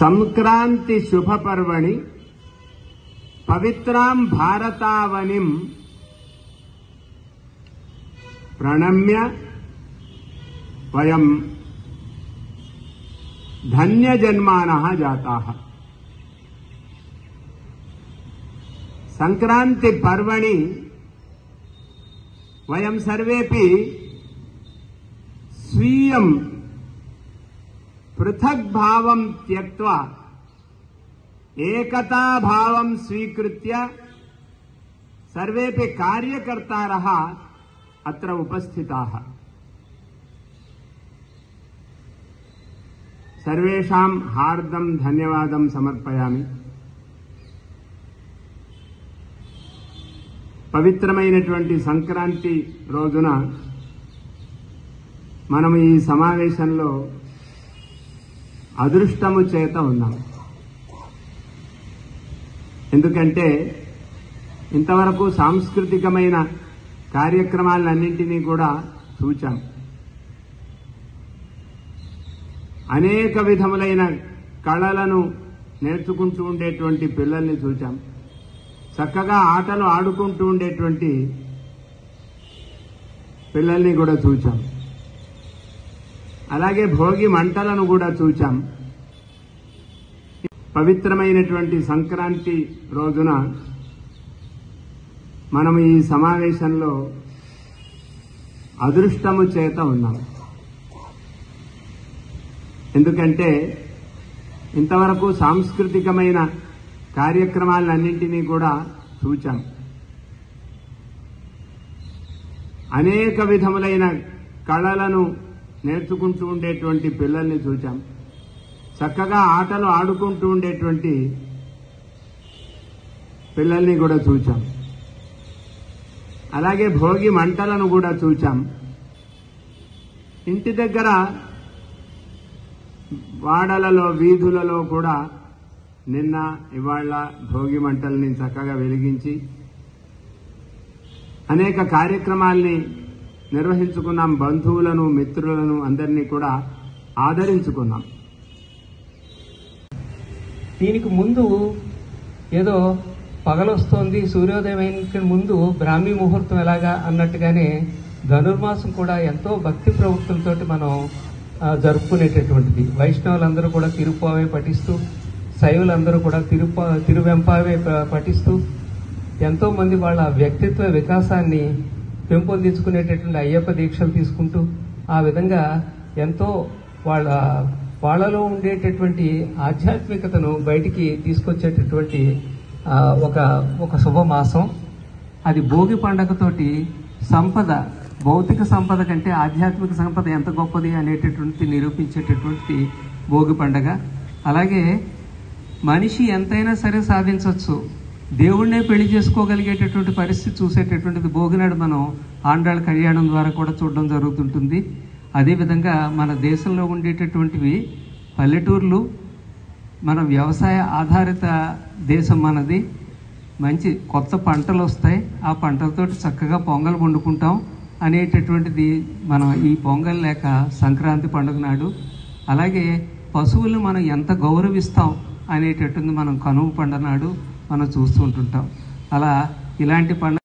सङ्क्रान्तिशुभपर्वणि पवित्राम् भारतावनिम् प्रणम्य वयम् धन्यजन्मानः जाताः सङ्क्रान्तिपर्वणि वयं सर्वेऽपि स्वीयम् పృథగ్భావం త్యక్త్వా. ఏకతాభావం స్వీకృత్య సర్వేపి కార్యకర్తార అత్ర ఉపస్థితాः. సర్వేషాం హార్దం ధన్యవాదం సమర్పయామి. పవిత్రమైనటువంటి సంక్రాంతి రోజున మనం ఈ సమావేశంలో అదృష్టము చేత ఉన్నాం. ఎందుకంటే ఇంతవరకు సాంస్కృతికమైన కార్యక్రమాలన్నింటినీ కూడా చూచాం. అనేక విధములైన కళలను నేర్చుకుంటూ ఉండేటువంటి పిల్లల్ని చూచాం. చక్కగా ఆటలు ఆడుకుంటూ ఉండేటువంటి పిల్లల్ని కూడా చూచాం. అలాగే భోగి మంటలను కూడా చూచాం. పవిత్రమైనటువంటి సంక్రాంతి రోజున మనం ఈ సమావేశంలో అదృష్టము చేత ఉన్నాం. ఎందుకంటే ఇంతవరకు సాంస్కృతికమైన కార్యక్రమాలన్నింటినీ కూడా చూచాం. అనేక విధములైన కళలను నేర్చుకుంటూ ఉండేటువంటి పిల్లల్ని చూచాం. చక్కగా ఆటలు ఆడుకుంటూ ఉండేటువంటి పిల్లల్ని కూడా చూచాం. అలాగే భోగి మంటలను కూడా చూచాం. ఇంటి దగ్గర వాడలలో వీధులలో కూడా నిన్న ఇవాళ భోగి మంటల్ని చక్కగా వెలిగించి అనేక కార్యక్రమాల్ని నిర్వహించుకున్నాం బంధువులను మిత్రులను అందరినీ కూడా ఆదరించుకున్నాం. దీనికి ముందు ఏదో పగలొస్తోంది సూర్యోదయం ముందు బ్రాహ్మీ ముహూర్తం ఎలాగా అన్నట్టుగానే ధనుర్మాసం కూడా ఎంతో భక్తి ప్రవృత్తులతో మనం జరుపుకునేటటువంటిది. వైష్ణవులందరూ కూడా తిరుపావే పఠిస్తూ శైవులందరూ కూడా తిరుప తిరువెంపావే పఠిస్తూ ఎంతోమంది వాళ్ళ వ్యక్తిత్వ వికాసాన్ని పెంపొందించుకునేటటువంటి అయ్యప్ప దీక్షలు తీసుకుంటూ ఆ విధంగా ఎంతో వాళ్ళ వాళ్ళలో ఉండేటటువంటి ఆధ్యాత్మికతను బయటికి తీసుకొచ్చేటటువంటి ఒక ఒక శుభమాసం. అది భోగి పండగతోటి సంపద భౌతిక సంపద కంటే ఆధ్యాత్మిక సంపద ఎంత గొప్పది అనేటటువంటి నిరూపించేటటువంటి భోగి పండగ. అలాగే మనిషి ఎంతైనా సరే సాధించవచ్చు. దేవుణ్ణే పెళ్ళి చేసుకోగలిగేటటువంటి పరిస్థితి చూసేటటువంటిది భోగినాడు మనం ఆండాళ్ళ కళ్యాణం ద్వారా కూడా చూడడం జరుగుతుంటుంది. అదేవిధంగా మన దేశంలో ఉండేటటువంటివి పల్లెటూర్లు మన వ్యవసాయ ఆధారిత దేశం మనది. మంచి కొత్త పంటలు వస్తాయి. ఆ పంటలతోటి చక్కగా పొంగల్ వండుకుంటాం అనేటటువంటిది మనం ఈ పొంగల్ లేక సంక్రాంతి పండుగ నాడు. అలాగే పశువులను మనం ఎంత గౌరవిస్తాం అనేటటువంటి మనం కనుమ పండుగ నాడు మనం చూస్తూ ఉంటుంటాం. అలా ఇలాంటి పండుగ